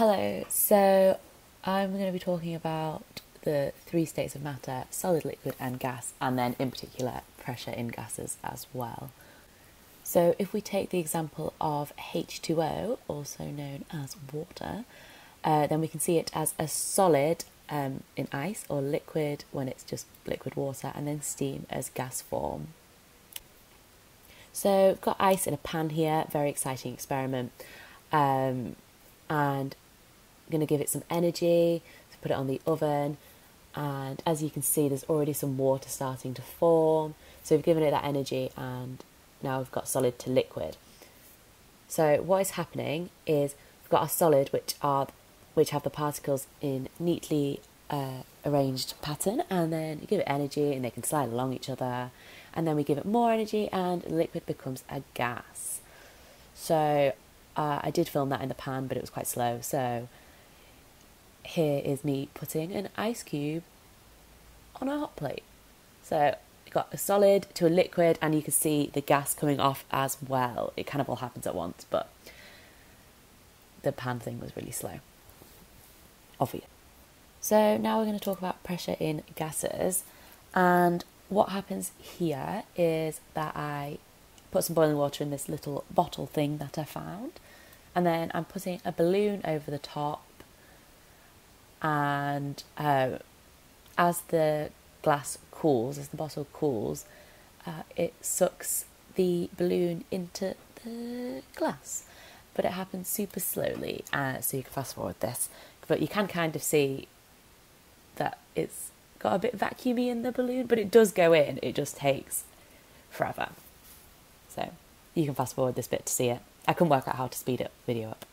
Hello, so I'm going to be talking about the three states of matter solid, liquid, and gas, and then in particular pressure in gases as well. So, if we take the example of H2O, also known as water, uh, then we can see it as a solid um, in ice or liquid when it's just liquid water, and then steam as gas form. So, got ice in a pan here, very exciting experiment. Um, and going to give it some energy to put it on the oven. And as you can see, there's already some water starting to form. So we've given it that energy, and now we've got solid to liquid. So what is happening is we've got our solid, which are which have the particles in neatly uh, arranged pattern, and then you give it energy, and they can slide along each other. And then we give it more energy, and the liquid becomes a gas. So uh, I did film that in the pan, but it was quite slow. So here is me putting an ice cube on a hot plate. So you got a solid to a liquid, and you can see the gas coming off as well. It kind of all happens at once, but the pan thing was really slow. Obvious. So now we're going to talk about pressure in gases, and what happens here is that I put some boiling water in this little bottle thing that I found, and then I'm putting a balloon over the top. And uh, as the glass cools, as the bottle cools, uh, it sucks the balloon into the glass. But it happens super slowly, uh, so you can fast forward this. But you can kind of see that it's got a bit vacuumy in the balloon, but it does go in, it just takes forever. So you can fast forward this bit to see it. I couldn't work out how to speed up video up.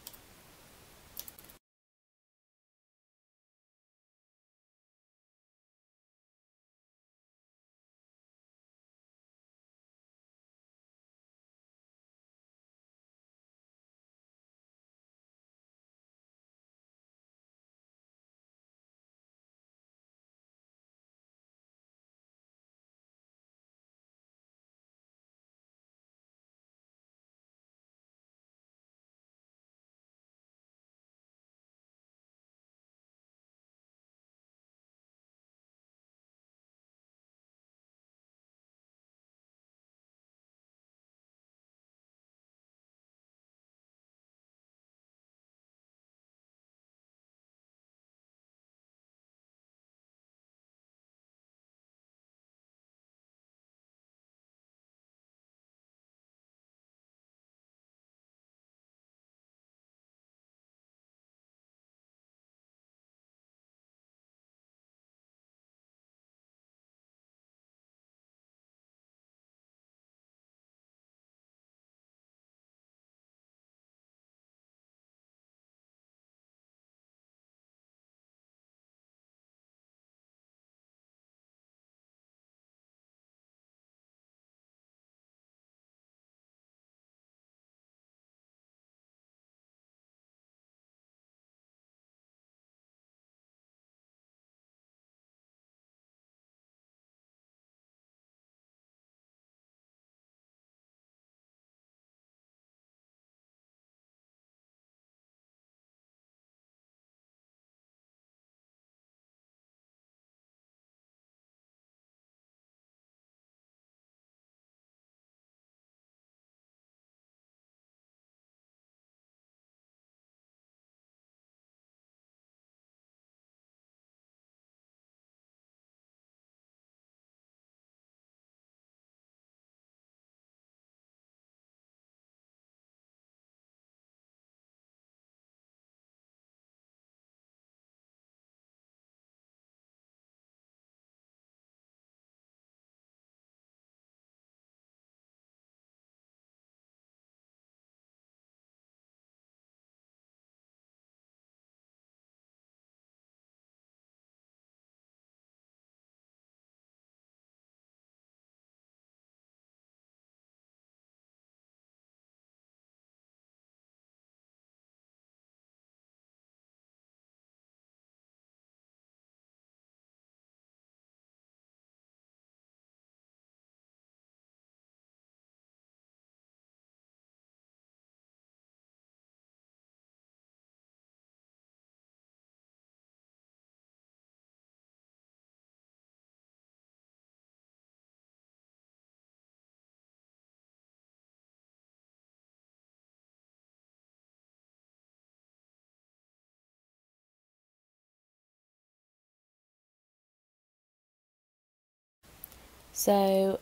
So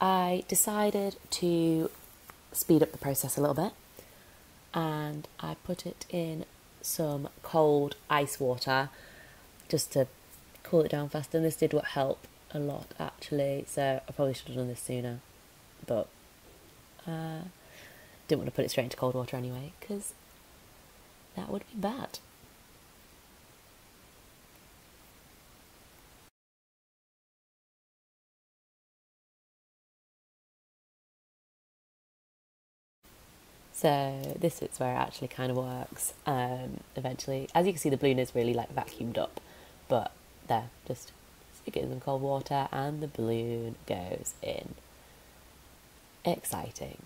I decided to speed up the process a little bit and I put it in some cold ice water just to cool it down faster. And this did what help a lot actually. So I probably should have done this sooner, but uh, didn't want to put it straight into cold water anyway because that would be bad. So this is where it actually kind of works. Um, eventually, as you can see, the balloon is really like vacuumed up, but there, just stick it in some cold water and the balloon goes in. Exciting.